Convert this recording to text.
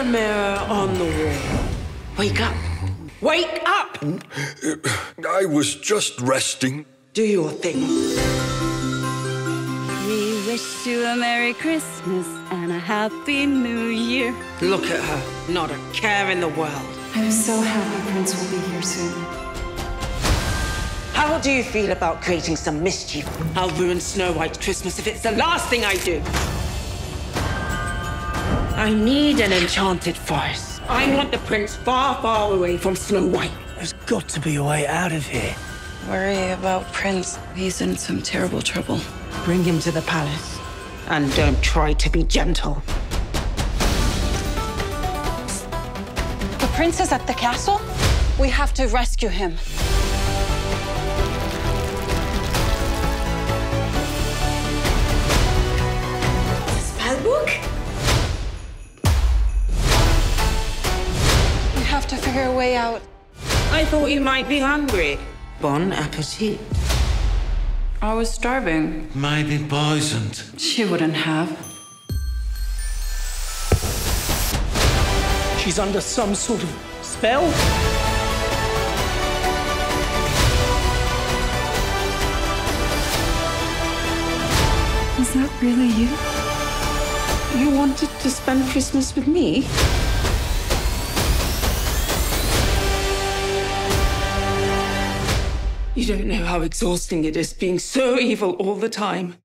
a mirror on the wall. Wake up. Wake up! I was just resting. Do your thing. We wish you a Merry Christmas and a Happy New Year. Look at her. Not a care in the world. I'm so happy Prince will be here soon. How do you feel about creating some mischief? I'll ruin Snow White's Christmas if it's the last thing I do. I need an enchanted forest. I want the prince far, far away from Snow White. There's got to be a way out of here. Worry about Prince. He's in some terrible trouble. Bring him to the palace. And don't try to be gentle. The prince is at the castle. We have to rescue him. To figure a way out. I thought you might be hungry. Bon appetit. I was starving. Maybe poisoned. She wouldn't have. She's under some sort of spell? Is that really you? You wanted to spend Christmas with me? You don't know how exhausting it is being so evil all the time.